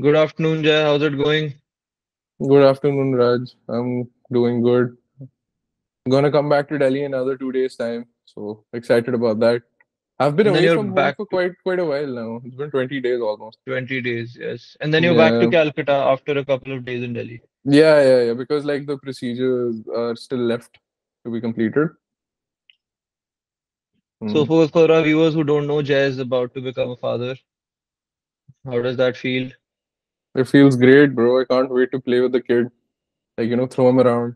Good afternoon, Jai. How's it going? Good afternoon, Raj. I'm doing good. I'm gonna come back to Delhi in another two days' time, so excited about that. I've been And away from home back for quite quite a while now. It's been 20 days almost. 20 days, yes. And then you're back to Yeah, Calcutta after a couple of days in Delhi. yeah, yeah, yeah. Because like the procedures are still left to be completed. So Mm. for for our viewers who don't know, Jai is about to become a father. How does that feel? It feels great, bro. I can't wait to play with the kid. Like, you know, throw him around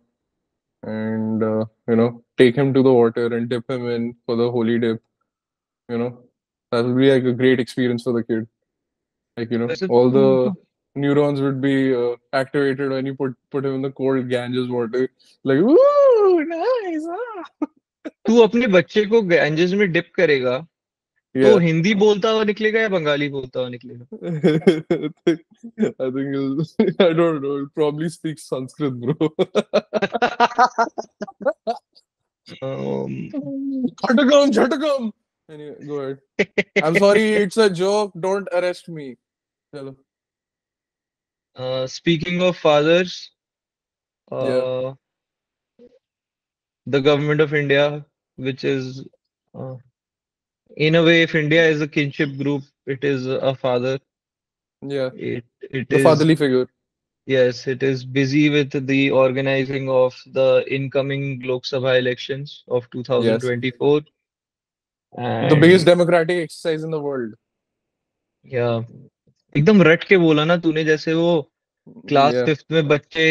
and uh, you know, take him to the water and dip him in for the holy dip. You know, that will be like a great experience for the kid. Like, you know, वैसे all तू the neurons would be uh, activated when you put put him in the cold Ganges water. Like, ooh, nice. Ah. तू अपने बच्चे को Ganges में dip करेगा तो Yeah. Hindi बोलता हुआ निकलेगा या बंगाली बोलता हुआ निकलेगा I think he'll, I don't know. He'll probably speak Sanskrit, bro. um, Jhatagam, Jhatagam. Anyway, go ahead. I'm sorry, it's a joke. Don't arrest me. Hello. uh, speaking of fathers, Yeah. uh, the government of India, which is uh, in a way, if India is a kinship group, it is a father. Yeah. It it The is fatherly figure. yes, it is busy with the organizing of the incoming Lok Sabha elections of Yes. 2024. The biggest And democratic exercise in the world. yeah, एकदम रट के बोला ना तूने जैसे वो class Yeah. Fifth में बच्चे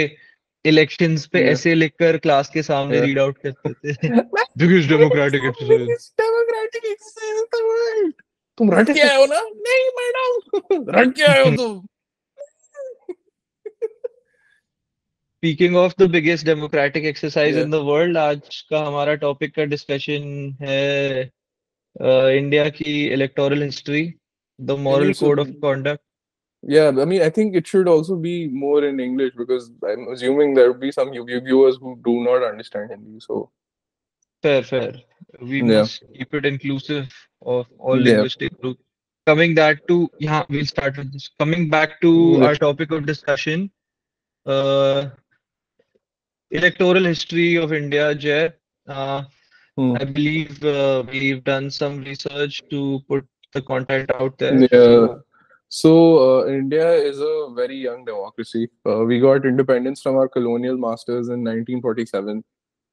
इलेक्शंस पे Yeah. ऐसे लिखकर क्लास के सामने Yeah. रीड आउट करते थे Madam, biggest what is democratic the exercise तुम रट के आए हो ना? नहीं मैडम, रट के आए हो तुम. Speaking of the biggest democratic exercise Yeah. In the world आज का हमारा टॉपिक का डिस्कशन है इंडिया की electoral history the Can moral you code of sub- conduct Yeah, I mean, I think it should also be more in English because I'm assuming there will be some view- viewers who do not understand Hindi. So, fair fair we yeah, must keep it inclusive of all yeah, linguistic groups coming that to yeah we'll start with this coming back to yeah. our topic of discussion uh electoral history of India, Jai. Uh, Hmm. I believe uh, we've done some research to put the content out there. Yeah. So, So, uh, India is a very young democracy. Uh, we got independence from our colonial masters in 1947.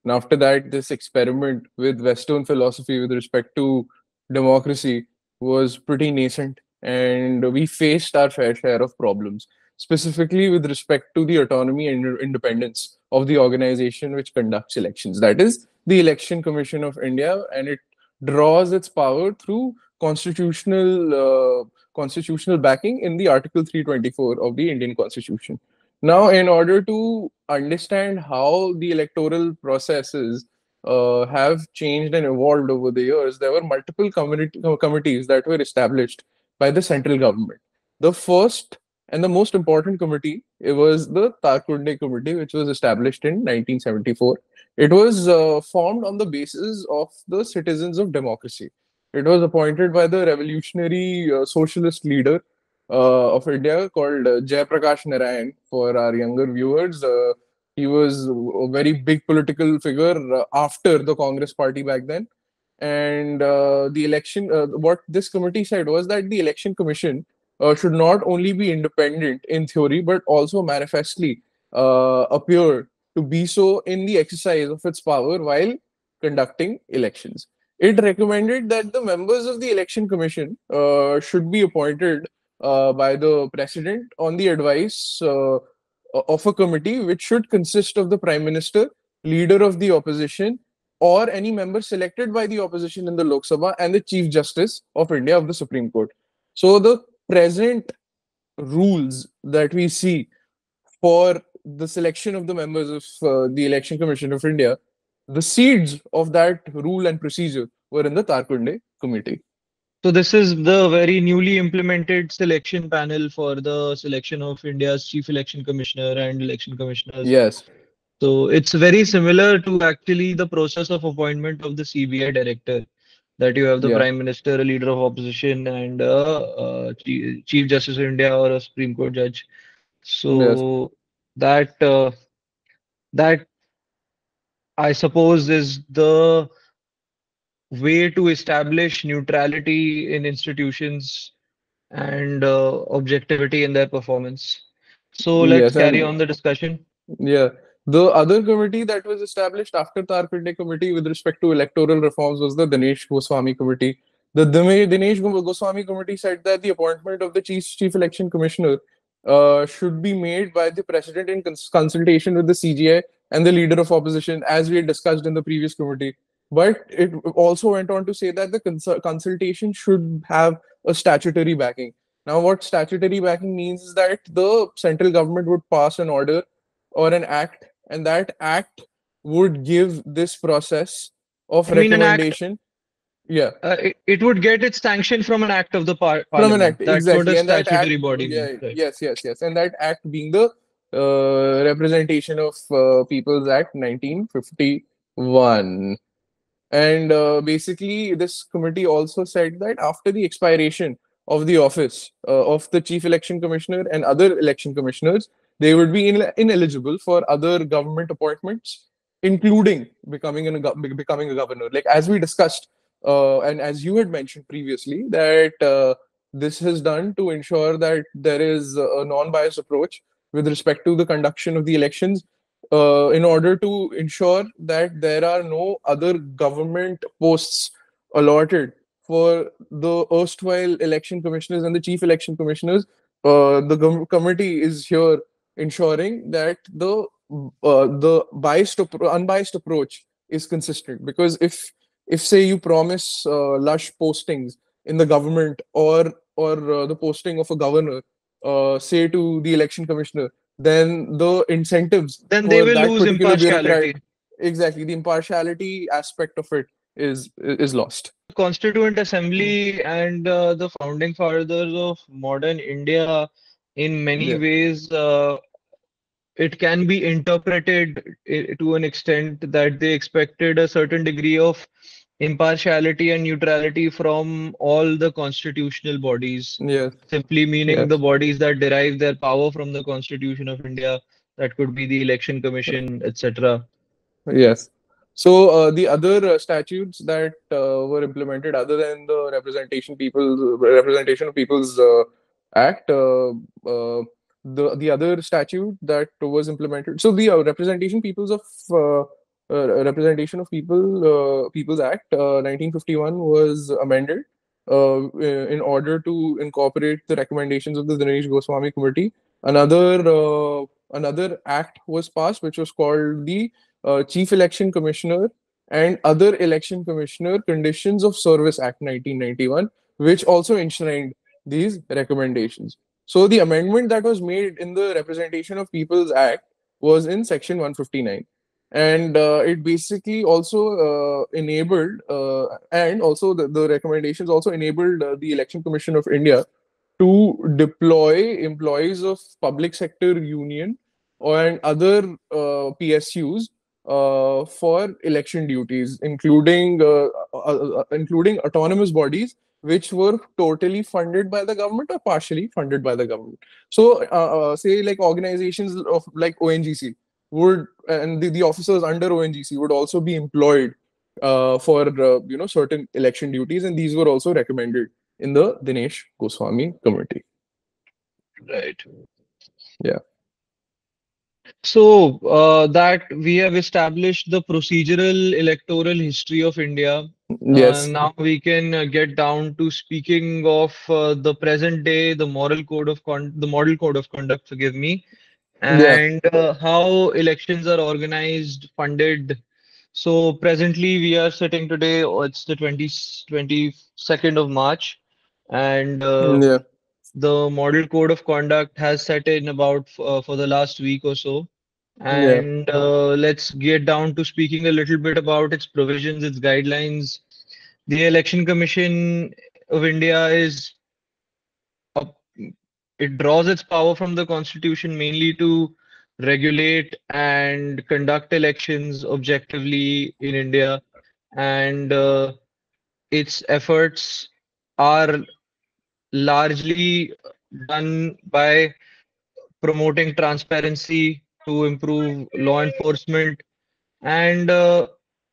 And after that, this experiment with Western philosophy with respect to democracy was pretty nascent. And we faced our fair share of problems, specifically with respect to the autonomy and independence of the organization which conducts elections. That is the Election Commission of India, and it draws its power through constitutional uh, constitutional backing in the Article 324 of the Indian Constitution. Now, in order to understand how the electoral processes uh, have changed and evolved over the years, there were multiple community, committees that were established by the central government. The first and the most important committee it was the Tarkunde Committee, which was established in 1974. It was uh, formed on the basis of the citizens of democracy. It was appointed by the revolutionary uh, socialist leader of India called uh, Jayaprakash Narayan. For our younger viewers, uh, he was a very big political figure uh, after the Congress party back then. And uh, the election, uh, what this committee said was that the election commission uh, should not only be independent in theory, but also manifestly uh, appear to be so in the exercise of its power while conducting elections. It recommended that the members of the election commission uh, should be appointed uh, by the president on the advice uh, of a committee which should consist of the prime minister, leader of the opposition, or any member selected by the opposition in the Lok Sabha and the chief justice of India of the Supreme Court. So the present rules that we see for the selection of the members of uh, the Election Commission of India, the seeds of that rule and procedure were in the Tarkunde Committee. So this is the very newly implemented selection panel for the selection of India's chief election commissioner and election commissioners. Yes. So it's very similar to actually the process of appointment of the CBI director. that you have the Yeah. Prime Minister, a leader of opposition, and a, uh Chief, Justice of India or a Supreme Court judge. So that uh, that I suppose is the way to establish neutrality in institutions and uh, objectivity in their performance. So let's Yes, carry on the discussion. Yeah. The other committee that was established after Tarkunde committee with respect to electoral reforms was the Dinesh Goswami committee. The Dinesh Goswami committee said that the appointment of the chief chief election commissioner uh, should be made by the president in cons- consultation with the CJI and the leader of opposition, as we had discussed in the previous committee. But it also went on to say that the cons- consultation should have a statutory backing. Now, what statutory backing means is that the central government would pass an order or an act, and that act would give this process of I mean, recommendation. Yeah, Uh, it, it would get its sanction from an act of the par from an parliament. act, That's exactly. and that act, body yeah, means. Right. yes, yes, yes, and that act being the uh, representation of uh, People's Act 1951. And uh, basically, this committee also said that after the expiration of the office uh, of the chief election commissioner and other election commissioners, they would be in- ineligible for other government appointments, including becoming a gov- becoming a governor. Like as we discussed, uh, and as you had mentioned previously, that uh, this is done to ensure that there is a non-biased approach with respect to the conduction of the elections uh, in order to ensure that there are no other government posts allotted for the erstwhile election commissioners and the chief election commissioners. Uh, the gov- committee is here ensuring that the uh, the biased unbiased approach is consistent because if if say you promise uh, lush postings in the government or or uh, the posting of a governor uh, say to the election commissioner then the incentives Then they will lose impartiality. exactly the impartiality aspect of it is is lost Constituent Assembly and uh, the founding fathers of modern India, in many Yeah. ways, uh, it can be interpreted to an extent that they expected a certain degree of impartiality and neutrality from all the constitutional bodies, yes simply meaning Yes. the bodies that derive their power from the Constitution of India. That could be the Election Commission, etc. Yes. So uh, the other uh, statutes that uh, were implemented, other than the representation people representation of people's uh, act, uh, uh, the the other statute that was implemented. So the uh, representation peoples of representation of people uh, people's act uh, 1951 was amended uh, in order to incorporate the recommendations of the Dinesh Goswami committee. Another uh, another act was passed, which was called the uh, Chief Election Commissioner and Other Election Commissioner Conditions of Service Act 1991, which also enshrined these recommendations. So the amendment that was made in the Representation of People's Act was in Section 159. And uh, it basically also uh, enabled, uh, and also the, the recommendations also enabled uh, the Election Commission of India to deploy employees of public sector union and other uh, PSUs uh, for election duties, including including autonomous bodies which were totally funded by the government or partially funded by the government. So, say like organizations of like ONGC would and the, the officers under ONGC would also be employed uh, for uh, you know certain election duties, and these were also recommended in the Dinesh Goswami committee. Right. Yeah. So uh, that we have established the procedural electoral history of India. Yes. Uh, now we can uh, get down to speaking of uh, the present day, the moral code of con the model code of conduct, forgive me, Yeah. and uh, how elections are organized, funded. So presently we are sitting today, oh, it's the 20, 22nd of March, and uh, yeah. the model code of conduct has set in about uh, for the last week or so. Yeah. And uh, let's get down to speaking a little bit about its provisions, its guidelines. The Election Commission of India is it draws its power from the Constitution mainly to regulate and conduct elections objectively in India. And uh, its efforts are largely done by promoting transparency to improve law enforcement and uh,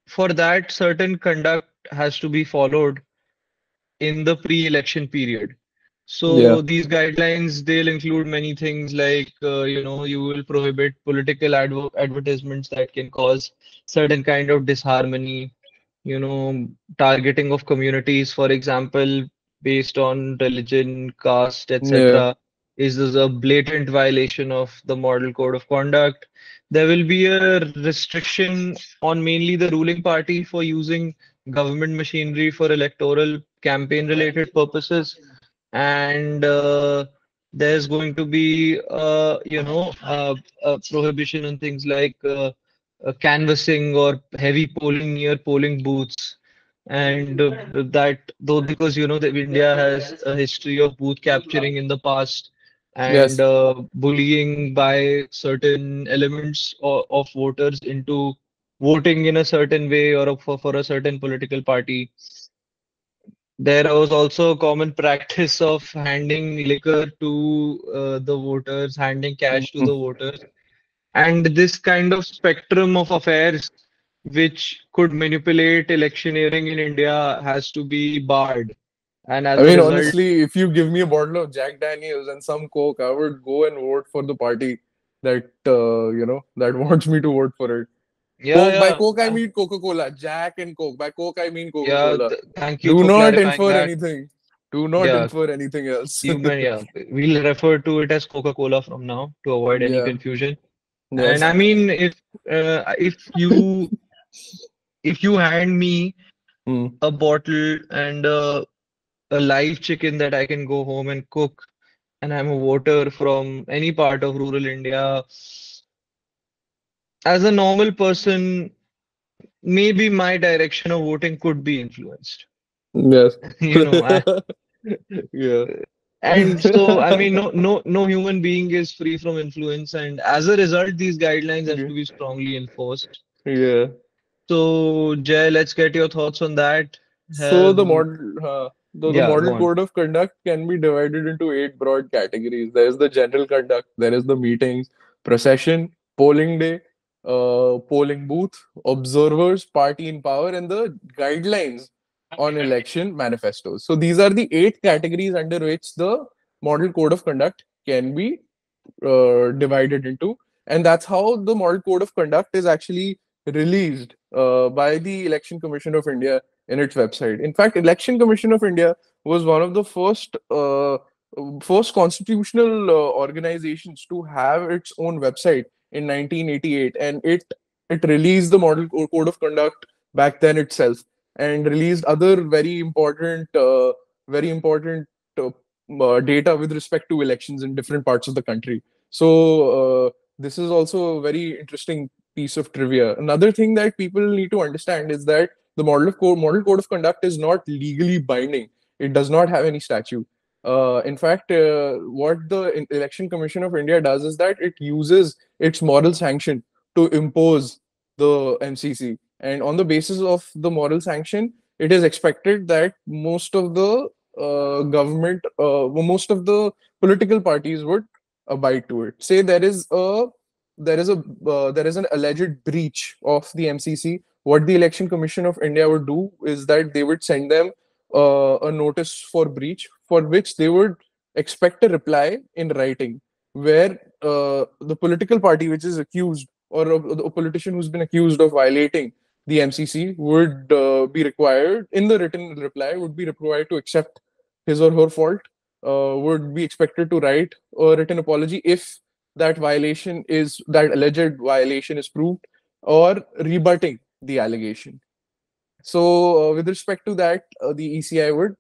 for that certain conduct has to be followed in the pre-election period Yeah. so these guidelines they'll include many things like uh, you know you will prohibit political adver advertisements that can cause certain kind of disharmony you know targeting of communities for example based on religion caste Yeah. etc is this a blatant violation of the model code of conduct there will be a restriction on mainly the ruling party for using government machinery for electoral campaign related purposes and uh, there's going to be uh, you know uh, a prohibition on things like uh, uh, canvassing or heavy polling near polling booths and uh, that though because you know that India has a history of booth capturing in the past and Yes. uh, bullying by certain elements of, of voters into voting in a certain way or for, for a certain political party there was also a common practice of handing liquor to uh, the voters, handing cash to the Mhm. voters, and this kind of spectrum of affairs which could manipulate electioneering in India has to be barred. And I mean, result, honestly, if you give me a bottle of Jack Daniels and some Coke, I would go and vote for the party that uh, you know that wants me to vote for it. Yeah, Coke by Coke, I mean Coca-Cola. Jack and Coke. By Coke, I mean. Coca-Cola. Th thank you Do not infer that. anything. Do not Yeah, infer anything else. yeah, we'll refer to it as Coca-Cola from now to avoid any Yeah. confusion. And I mean, if uh, if you if you hand me Hmm. a bottle and a, a live chicken that I can go home and cook, and I'm a voter from any part of rural India, as a normal person, maybe my direction of voting could be influenced. Yes. You know, I, Yeah. and so I mean, no, no, no human being is free from influence, and as a result, these guidelines have to be strongly enforced. Yeah. So, Jai, let's get your thoughts on that. So the model, uh, the, the yeah, model code of conduct can be divided into eight broad categories. There is the general conduct, there is the meetings, procession, polling day, uh, polling booth, observers, party in power, and the guidelines on election manifestos. So these are the eight categories under which the model code of conduct can be uh, divided into, and that's how the model code of conduct is actually released uh, by the Election Commission of India in its website. In fact, Election Commission of India was one of the first uh, first constitutional uh, organizations to have its own website in 1988, and it it released the model code of conduct back then itself, and released other very important uh, very important uh, uh, data with respect to elections in different parts of the country. So uh, this is also a very interesting piece of trivia. Another thing that people need to understand is that the model of code, model code of conduct is not legally binding. It does not have any statute. Uh, in fact, uh, what the Election Commission of India does is that it uses its moral sanction to impose the MCC, and on the basis of the moral sanction, it is expected that most of the uh, government, uh, most of the political parties would abide to it. Say there is a there is a uh, there is an alleged breach of the MCC. What the Election Commission of India would do is that they would send them uh, a notice for breach, for which they would expect a reply in writing, where uh, the political party which is accused or a, a politician who's been accused of violating the MCC would uh, be required in the written reply would be required to accept his or her fault uh, would be expected to write a written apology if that violation is that alleged violation is proved or rebutting the allegation. So, uh, with respect to that, uh, the ECI would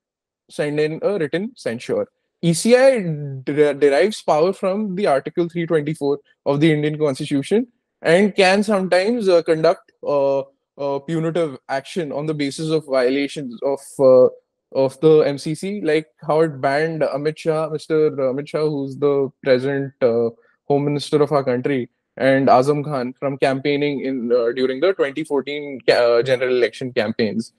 send in a written censure. ECI de- derives power from the Article 324 of the Indian Constitution and can sometimes uh, conduct uh, uh, punitive action on the basis of violations of uh, of the MCC, like how it banned Amit Shah, Mr. Amit Shah, who's the present Home Minister of our country, and Azam Khan from campaigning in uh, during the 2014 ca- uh, general election campaigns.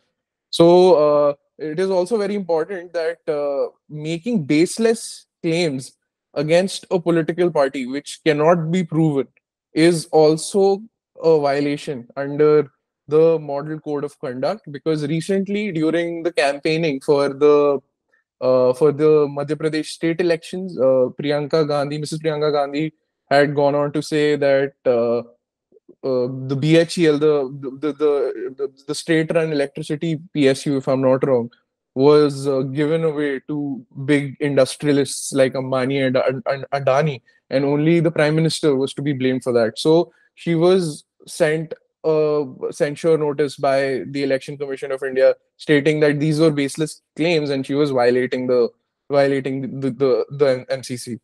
So uh, it is also very important that uh, making baseless claims against a political party which cannot be proven is also a violation under the model code of conduct because recently during the campaigning for the uh, for the Madhya Pradesh state elections, uh, Priyanka Gandhi, Mrs. Priyanka Gandhi, had gone on to say that uh, uh the BHEL, the the the, the, the state-run electricity PSU, if I'm not wrong, was uh, given away to big industrialists like Ambani and, and Adani, and only the prime minister was to be blamed for that. So she was sent a censure notice by the Election Commission of India stating that these were baseless claims and she was violating the violating the the, the MCC.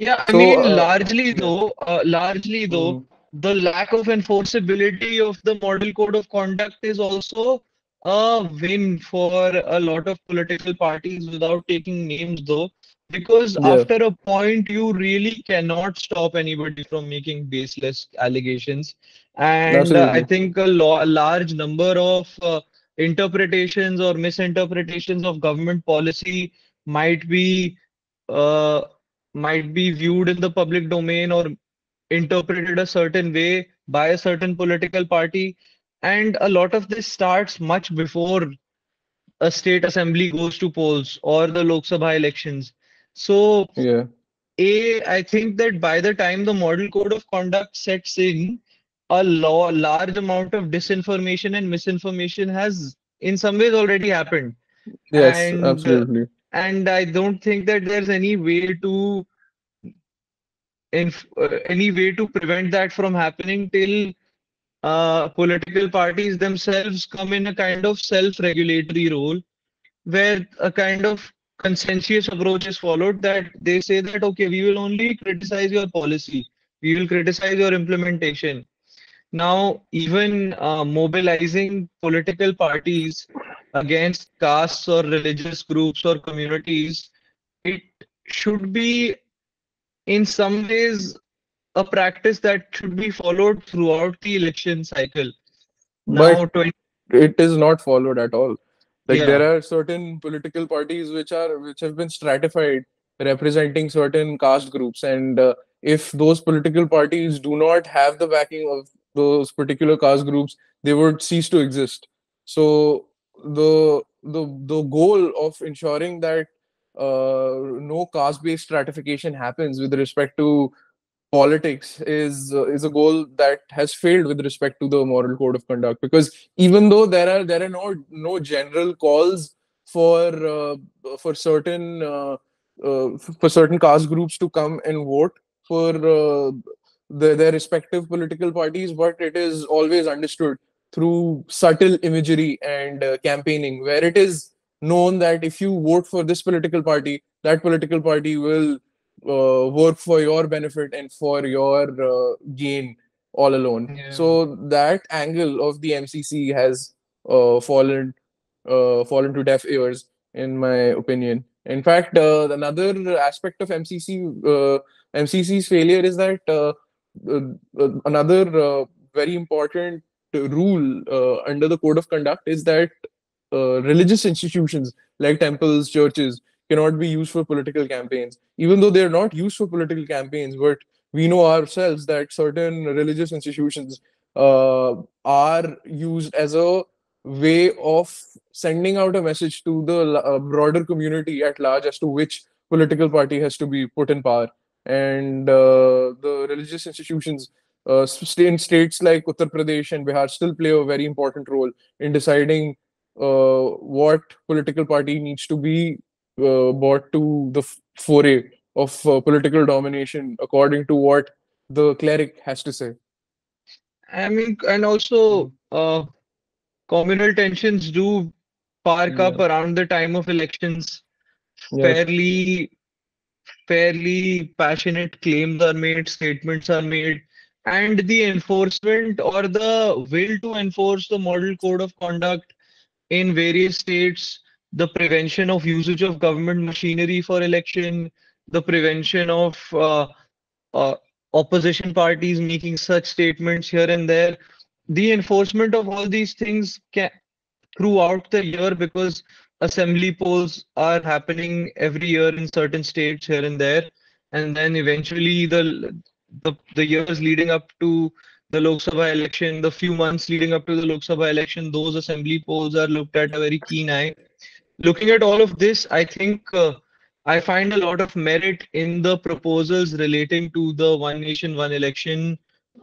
Yeah, I so, mean, uh, largely though, uh, largely though, mm. the lack of enforceability of the model code of conduct is also a win for a lot of political parties without taking names though because yeah. after a point you really cannot stop anybody from making baseless allegations and uh, i think a, lo- a, large number of uh, interpretations or misinterpretations of government policy might be uh, might be viewed in the public domain or interpreted a certain way by a certain political party and a lot of this starts much before a state assembly goes to polls or the Lok Sabha elections. So, yeah. A, I think that by the time the model code of conduct sets in, a law, large amount of disinformation and misinformation has, in some ways, already happened. Yes, and, absolutely. And I don't think that there's any way to, in, uh, any way to prevent that from happening till uh, political parties themselves come in a kind of self-regulatory role where a kind of consensus approach is followed that they say that okay we will only criticize your policy. We will criticize your implementation. Now even uh, mobilizing political parties against castes or religious groups or communities it should be in some ways a practice that should be followed throughout the election cycle. Now, but 20... it is not followed at all. Like yeah. there are certain political parties which are which have been stratified, representing certain caste groups, and uh, if those political parties do not have the backing of those particular caste groups, they would cease to exist. So the the the goal of ensuring that uh, no caste-based stratification happens with respect to politics is uh, is a goal that has failed with respect to the moral code of conduct. Because even though there are there are no no general calls for uh, for certain uh, uh for certain caste groups to come and vote for uh, the, their respective political parties but it is always understood through subtle imagery and uh, campaigning where it is known that if you vote for this political party that political party will uh, work for your benefit and for your uh, gain all alone. Yeah. So that angle of the MCC has uh, fallen uh, fallen to deaf ears, in my opinion. In fact, uh, another aspect of MCC uh, MCC's failure is that uh, uh, another very important rule under the code of conduct is that religious institutions like temples, churches, cannot be used for political campaigns, even though they're not used for political campaigns. But we know ourselves that certain religious institutions uh, are used as a way of sending out a message to the uh, broader community at large as to which political party has to be put in power. And uh, the religious institutions uh, in states like Uttar Pradesh and Bihar still play a very important role in deciding uh, what political party needs to be uh, brought to the foray of uh, political domination according to what the cleric has to say. I mean, and also hmm. uh, communal tensions do park yeah. up around the time of elections. Yes. Fairly, fairly passionate claims are made, statements are made, and the enforcement or the will to enforce the model code of conduct in various states the prevention of usage of government machinery for election, the prevention of uh, uh, opposition parties making such statements here and there. The enforcement of all these things can throughout the year because assembly polls are happening every year in certain states here and there, and then eventually the the, the years leading up to the Lok Sabha election, the few months leading up to the Lok Sabha election, those assembly polls are looked at a very keen eye. Looking at all of this, I think uh, I find a lot of merit in the proposals relating to the one nation, one election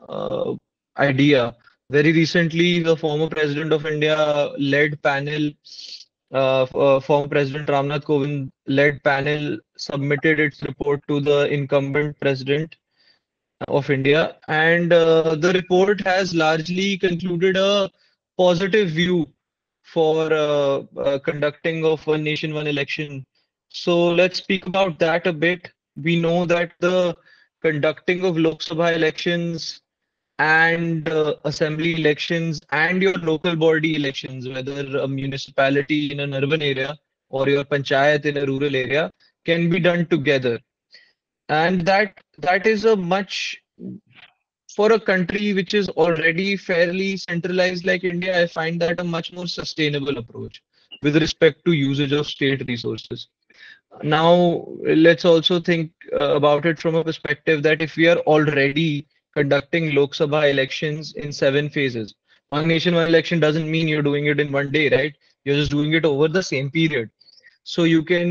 uh, idea. Very recently, the former president of India led panel, uh, uh, former President Ramnath Kovind led panel submitted its report to the incumbent president of India, and uh, the report has largely concluded a positive view for uh, uh, conducting of one nation, one election. So let's speak about that a bit. We know that the conducting of Lok Sabha elections and uh, assembly elections and your local body elections, whether a municipality in an urban area or your panchayat in a rural area, can be done together and that that is a much for a country which is already fairly centralized like India, I find that a much more sustainable approach with respect to usage of state resources. Now, let's also think uh, about it from a perspective that if we are already conducting Lok Sabha elections in seven phases, one nation, one election doesn't mean you're doing it in one day, right? You're just doing it over the same period so you can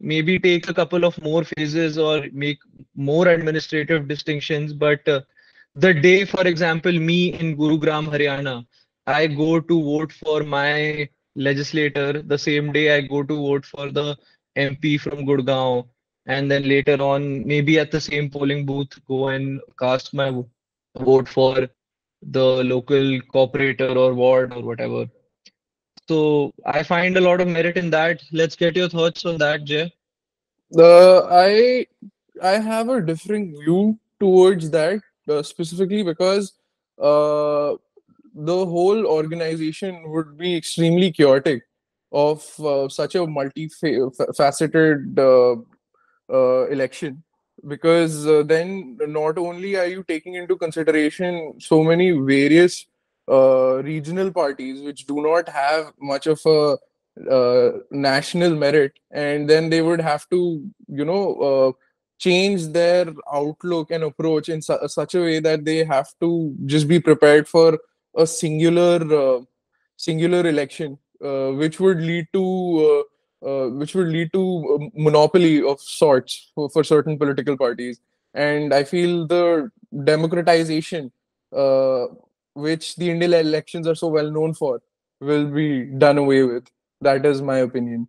maybe take a couple of more phases or make more administrative distinctions but uh, the day for example me in gurugram haryana i go to vote for my legislator the same day i go to vote for the mp from gurgaon and then later on maybe at the same polling booth go and cast my vote for the local corporator or ward or whatever so I find a lot of merit in that. Let's get your thoughts on that, Jai. Uh, I I have a different view towards that uh, specifically because uh, the whole organization would be extremely chaotic of uh, such a multi-faceted uh, uh, election because uh, then not only are you taking into consideration so many various uh, regional parties which do not have much of a uh, national merit and then they would have to you know uh, change their outlook and approach in su- such a way that they have to just be prepared for a singular uh, singular election uh, which would lead to which would lead to monopoly of sorts for, for certain political parties. And i feel the democratization which the Indian elections are so well known for, will be done away with. That is my opinion.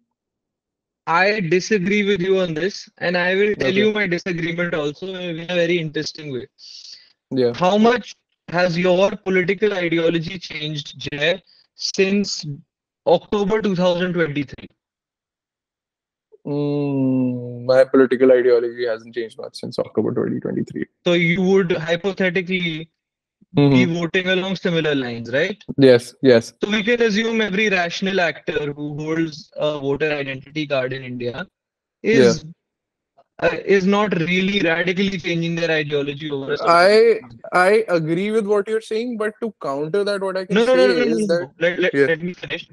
I disagree with you on this, and I will tell okay. you my disagreement also in a very interesting way. Yeah. How much has your political ideology changed, Jai, since October 2023? Mm, my political ideology hasn't changed much since October 2023. So you would hypothetically mm-hmm. be voting along similar lines, right? Yes, yes. So we can assume every rational actor who holds a voter identity card in India is yeah. uh, is not really radically changing their ideology over. I I agree with what you're saying, but to counter that, what I can no, say no, no, no, is no, that let, let, yeah. let me finish.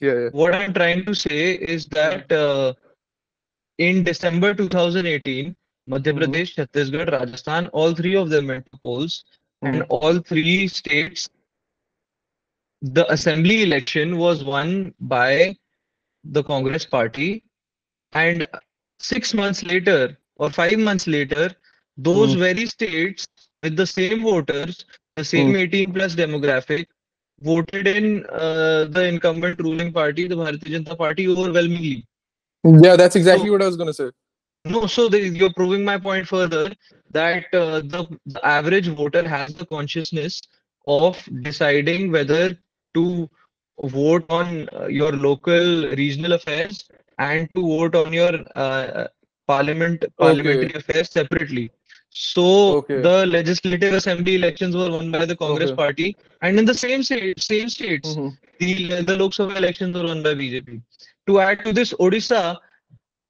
Yeah, yeah. What I'm trying to say is that uh, in December 2018, Madhya mm-hmm. Pradesh. Chhattisgarh, Rajasthan, all three of them went to polls and hmm. all three states the assembly election was won by the congress party and six months later or five months later those mm. very states with the same voters the same mm. 18 plus demographic voted in uh, the incumbent ruling party the bharatiya janata party overwhelmingly yeah that's exactly so, what i was going to say no, so the, you're proving my point further that uh, the, the average voter has the consciousness of deciding whether to vote on uh, your local regional affairs and to vote on your uh, parliament parliamentary okay. affairs separately. So okay. the legislative assembly elections were won by the Congress okay. party, and in the same state, same states, mm-hmm. the the Lok Sabha elections were won by BJP. To add to this, Odisha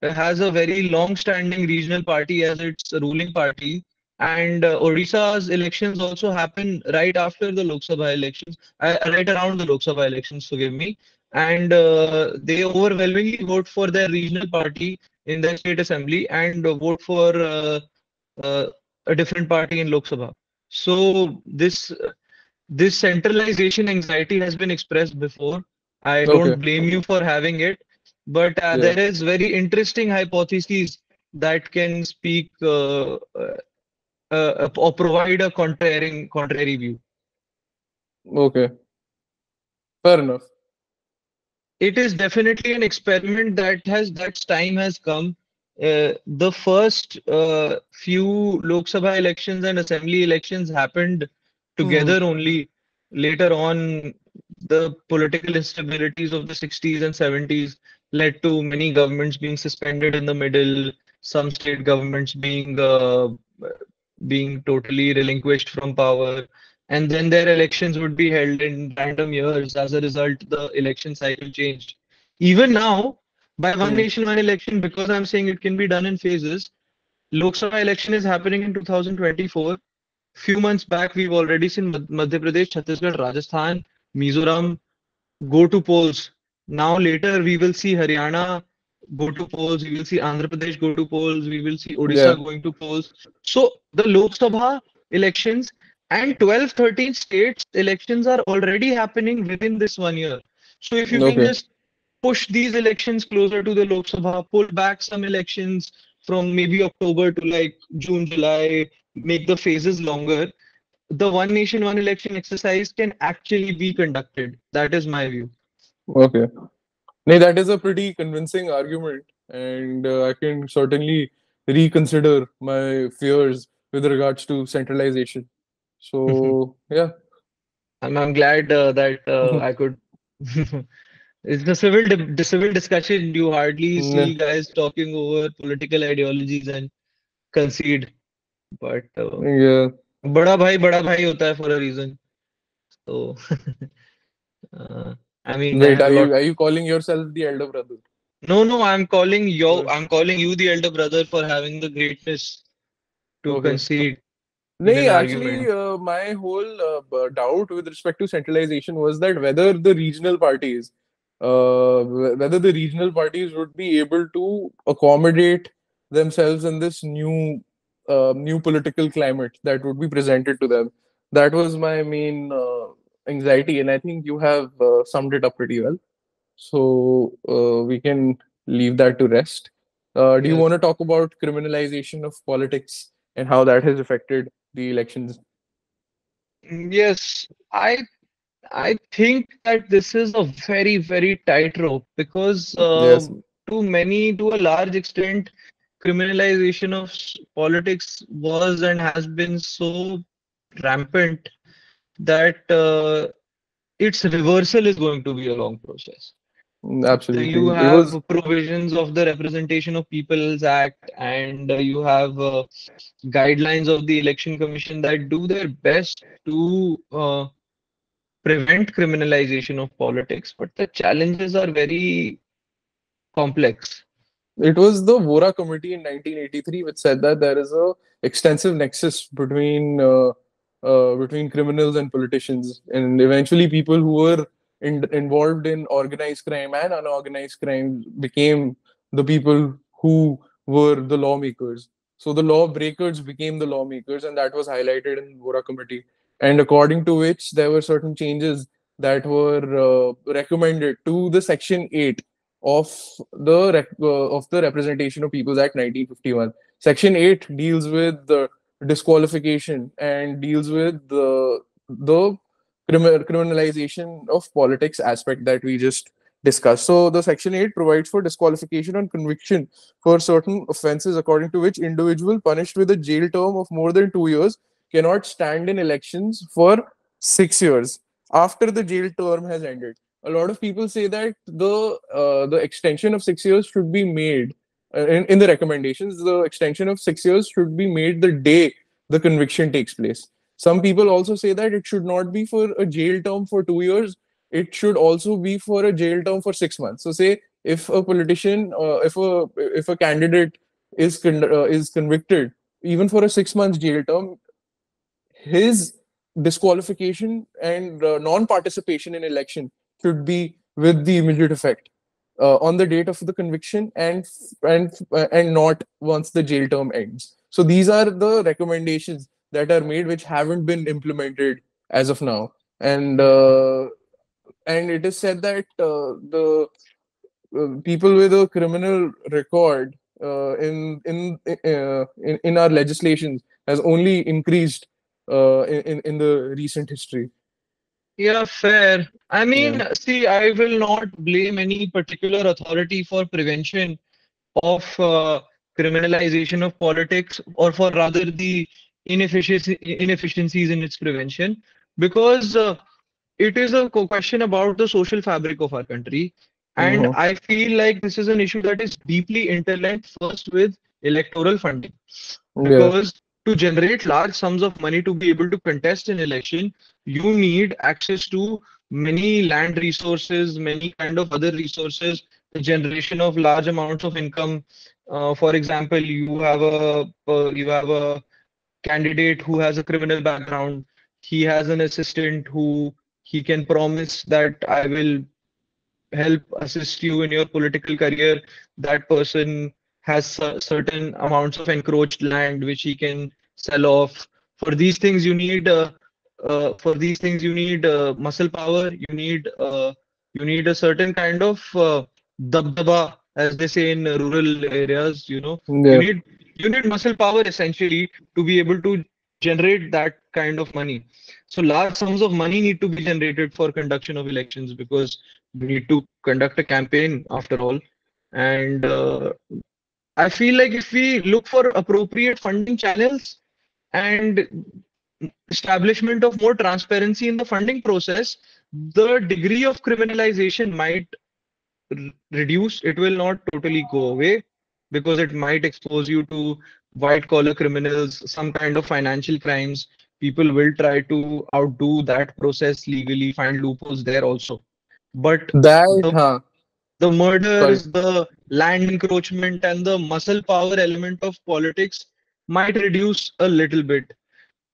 has a very long-standing regional party as its ruling party. And uh, Odisha's elections also happen right after the Lok Sabha elections, uh, right around the Lok Sabha elections, forgive me. and uh, they overwhelmingly vote for their regional party in their state assembly and vote for uh, uh, a different party in Lok Sabha. So this this centralization anxiety has been expressed before. I don't blame you for having it, but uh, Yeah. there is very interesting hypotheses that can speak uh, uh, or provide a contrary contrary view. Okay. Fair enough. It is definitely an experiment that has that time has come. Uh, the first uh, few Lok Sabha elections and assembly elections happened together only. Later on, the political instabilities of the 60s and 70s led to many governments being suspended in the middle, some state governments being uh, being totally relinquished from power, and then their elections would be held in random years. As a result, the election cycle changed. Even now, by one Hmm. nation, one election, because I'm saying it can be done in phases. Lok Sabha election is happening in 2024. Few months back, we've already seen Mad- Madhya Pradesh, Chhattisgarh, Rajasthan, Mizoram go to polls. Now later we will see Haryana go to polls, we will see Andhra Pradesh go to polls, we will see Odisha Yeah. going to polls. So the Lok Sabha elections and 12, 13 states elections are already happening within this one year. So if you can just push these elections closer to the Lok Sabha, pull back some elections from maybe October to like June, July, make the phases longer, the one nation, one election exercise can actually be conducted. That is my view. Okay. Nee, that is a pretty convincing argument, and uh, I can certainly reconsider my fears with regards to centralization. So, yeah. I'm, I'm glad uh, that uh, I could. It's a civil di- di- civil discussion. You hardly Yeah. see guys talking over political ideologies and concede. But uh, Yeah. बड़ा भाई बड़ा भाई होता है for a reason. So uh, I mean, Wait, are lot- you are you calling yourself the elder brother? No, no, I'm calling you. I'm calling you the elder brother for having the greatness to Okay. concede. No, actually, uh, my whole uh, doubt with respect to centralization was that whether the regional parties, uh, whether the regional parties would be able to accommodate themselves in this new, uh, new political climate that would be presented to them. That was my main uh, anxiety, and I think you have uh, summed it up pretty well. So uh, we can leave that to rest. Uh, do you want to talk about criminalization of politics and how that has affected the elections? Yes, I I think that this is a very, very tightrope because Yes. um, to many, to a large extent, criminalization of politics was and has been so rampant that uh, its reversal is going to be a long process. Mm, So Absolutely. you have was provisions of the Representation of Peoples Act, and uh, you have uh, guidelines of the Election Commission that do their best to uh, prevent criminalization of politics, but the challenges are very complex. it was the Vohra Committee in 1983 which said that there is a extensive nexus between uh, between criminals and politicians, and eventually people who were in, involved in organized crime and unorganized crime became the people who were the lawmakers. So the lawbreakers became the lawmakers, and that was highlighted in Vohra Committee. And according to which there were certain changes that were uh, recommended to the Section 8 of the uh, of the Representation of Peoples Act 1951. Section 8 deals with the disqualification and deals with the the crimi- criminalization of politics aspect that we just discussed. So the Section 8 provides for disqualification and conviction for certain offenses according to which individual punished with a jail term of more than 2 years cannot stand in elections for 6 years after the jail term has ended a lot of people say that the uh, the extension of six years should be made in, in the recommendations the extension of six years should be made the day the conviction takes place. Some people also say that it should not be for a jail term for two years. It should also be for a jail term for six months. So say if a politician uh, if a if a candidate is con- uh, is convicted even for a six months jail term his disqualification and uh, non-participation in election should be with the immediate effect uh, on the date of the conviction and and uh, and not once the jail term ends. So these are the recommendations that are made which haven't been implemented as of now, and uh, and it is said that uh, the uh, people with a criminal record in in in in our legislations has only increased in in the recent history. Yeah, fair. I mean, yeah. see, I will not blame any particular authority for prevention of uh, criminalization of politics, or for rather the inefficiency, inefficiencies in its prevention, because uh, it is a question about the social fabric of our country. And mm-hmm. I feel like this is an issue that is deeply interlinked first with electoral funding. Because to generate large sums of money to be able to contest an election, you need access to many land resources, many kind of other resources, the generation of large amounts of income. Uh, for example, you have a uh, you have a candidate who has a criminal background. He has an assistant who he can promise that I will help assist you in your political career. That person has certain amounts of encroached land which he can sell off. For these things, you need uh, uh, for these things you need uh, muscle power. You need uh, you need a certain kind of uh, dabdaba, as they say in rural areas. You know, yeah. you need you need muscle power essentially to be able to generate that kind of money. So large sums of money need to be generated for conduction of elections because we need to conduct a campaign after all. And uh, I feel like if we look for appropriate funding channels and establishment of more transparency in the funding process, the degree of criminalization might reduce. It will not totally go away because it might expose you to white collar criminals, some kind of financial crimes. People will try to outdo that process legally, find loopholes there also. But that, the, huh the murders, the land encroachment, and the muscle power element of politics might reduce a little bit.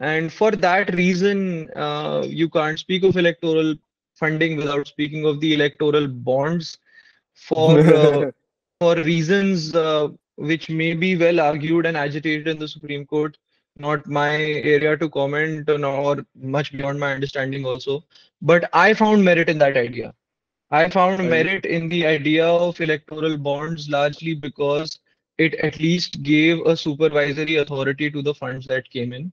And for that reason, uh, you can't speak of electoral funding without speaking of the electoral bonds for uh, for reasons uh, which may be well argued and agitated in the Supreme Court. Not my area to comment, or much beyond my understanding also. But I found merit in that idea. I found merit in the idea of electoral bonds largely because it at least gave a supervisory authority to the funds that came in.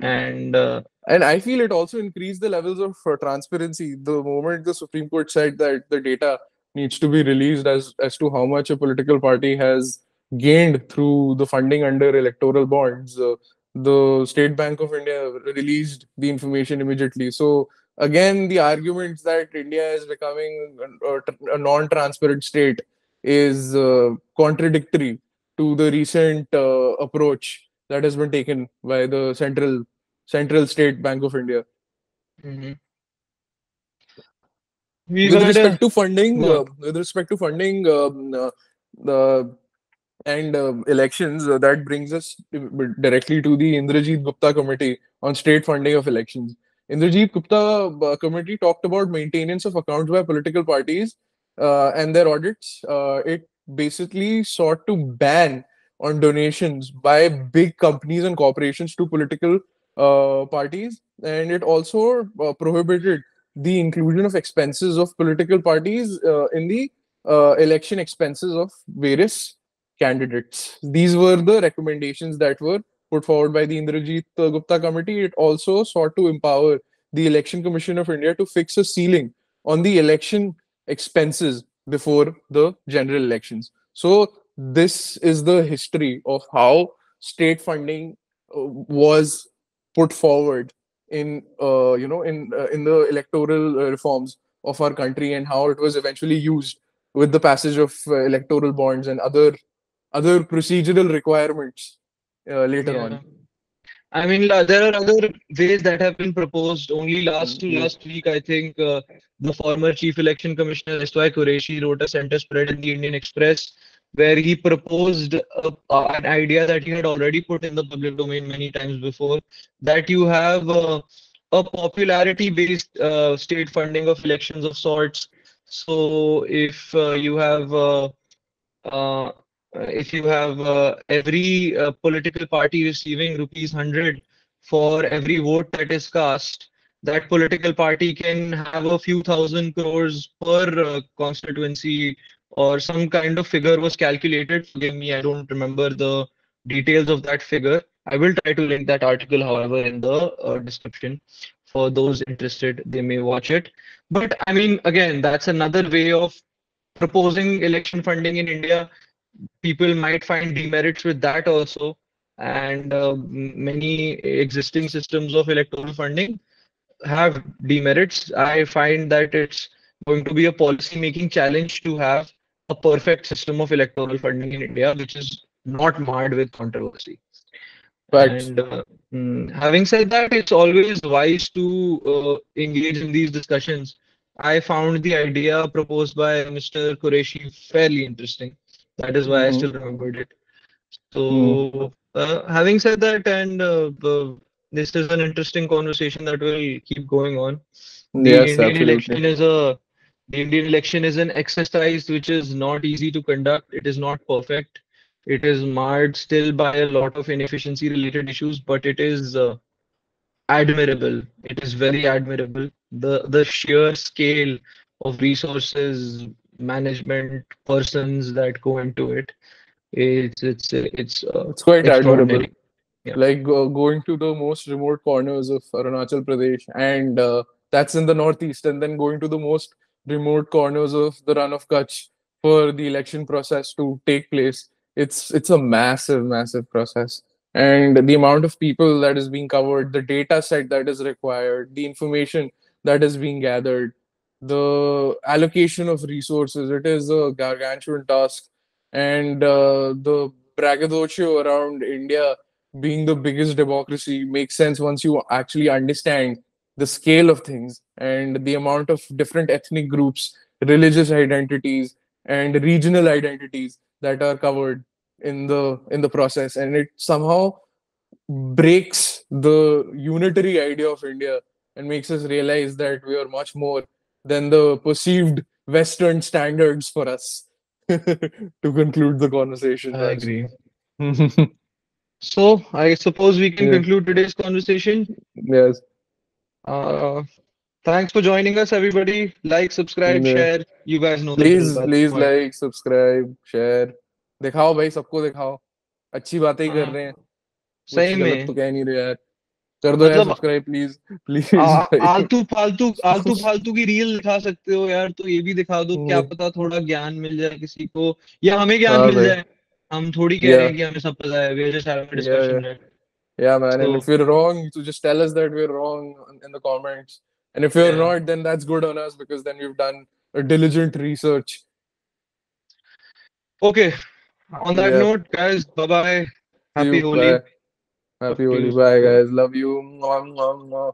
And uh, and I feel it also increased the levels of uh, transparency. The moment the Supreme Court said that the data needs to be released as as to how much a political party has gained through the funding under electoral bonds, uh, the State Bank of India released the information immediately. So again the arguments that India is becoming a, a non-transparent state is uh, contradictory to the recent uh, approach that has been taken by the central central state bank of India. Mm-hmm. with respect to funding, uh, with respect to funding, um, uh, the and uh, elections, uh, that brings us directly to the Indrajit Gupta Committee on State Funding of Elections. Indrajit Gupta uh, committee talked about maintenance of accounts by political parties uh, and their audits. Uh, it basically sought to ban on donations by big companies and corporations to political uh, parties, and it also uh, prohibited the inclusion of expenses of political parties uh, in the election expenses of various candidates. These were the recommendations that were put forward by the Indrajit Gupta committee, it also sought to empower the Election Commission of India to fix a ceiling on the election expenses before the general elections. So this is the history of how state funding uh, was put forward in uh, you know in uh, in the electoral uh, reforms of our country and how it was eventually used with the passage of uh, electoral bonds and other other procedural requirements uh, later yeah. on. I mean, there are other ways that have been proposed. Only last mm-hmm. last week, I think uh, the former Chief Election Commissioner S.Y. Qureshi wrote a center spread in the Indian Express where he proposed uh, an idea that he had already put in the public domain many times before that you have uh, a popularity based uh, state funding of elections of sorts So if uh, you have uh, uh, if you have uh, every uh, political party receiving rupees 100 for every vote that is cast, that political party can have a few thousand crores per uh, constituency or some kind of figure was calculated. Forgive me, I don't remember the details of that figure. I will try to link that article, however, in the uh, description for those interested. They may watch it. But I mean, again, that's another way of proposing election funding in India. People might find demerits with that also. And uh, many existing systems of electoral funding have demerits. I find that it's going to be a policy making challenge to have a perfect system of electoral funding in India, which is not marred with controversy. And uh, mm, having said that, it's always wise to uh, engage in these discussions. I found the idea proposed by Mr. Qureshi fairly interesting. That is why mm-hmm. I still remembered it. So, mm. uh, having said that, and uh, this is an interesting conversation that will keep going on. The yes, Indian absolutely. election is a the Indian election is an exercise which is not easy to conduct. It is not perfect. It is marred still by a lot of inefficiency related issues, but it is uh, admirable. It is very admirable. The the sheer scale of resources, management, persons that go into it. It's it's it's uh, it's quite admirable. Yeah. Like uh, going to the most remote corners of Arunachal Pradesh, and uh, that's in the northeast, and then going to the most remote corners of the Rann of Kutch for the election process to take place. It's it's a massive, massive process. And the amount of people that is being covered, the data set that is required, the information that is being gathered, the allocation of resources, it is a gargantuan task. And uh, the braggadocio around India being the biggest democracy makes sense once you actually understand the scale of things and the amount of different ethnic groups, religious identities, and regional identities that are covered in the in the process, and it somehow breaks the unitary idea of India and makes us realize that we are much more than the perceived Western standards for us. to conclude the conversation, I agree. so I suppose we can yeah. conclude today's conversation. Yes. Uh, thanks for joining us, everybody. Like, subscribe, yeah. share. You guys know. Please, please like, subscribe, share. दिखाओ भाई सबको दिखाओ अच्छी बातें ही कर रहे हैं सही में तो कह नहीं रहे यार कर दो यार सब्सक्राइब प्लीज़ प्लीज़ आलतू फालतू आलतू फालतू की रील दिखा सकते हो यार तो ये भी दिखा दो क्या पता थोड़ा ज्ञान मिल जाए किसी को या हमें ज्ञान मिल जाए हम थोड़ी कह रहे हैं कि हमें सब पता है we are just having discussion right Yeah, man. So, and if we're wrong, to just tell us that we're wrong in the comments. And if you're yeah. not, then that's good on us because then we've done a diligent research. Okay. On that yeah. note, guys, bye bye. Happy Holi. Happy Holi. Bye, guys. Love you. Mwah, mwah, mwah.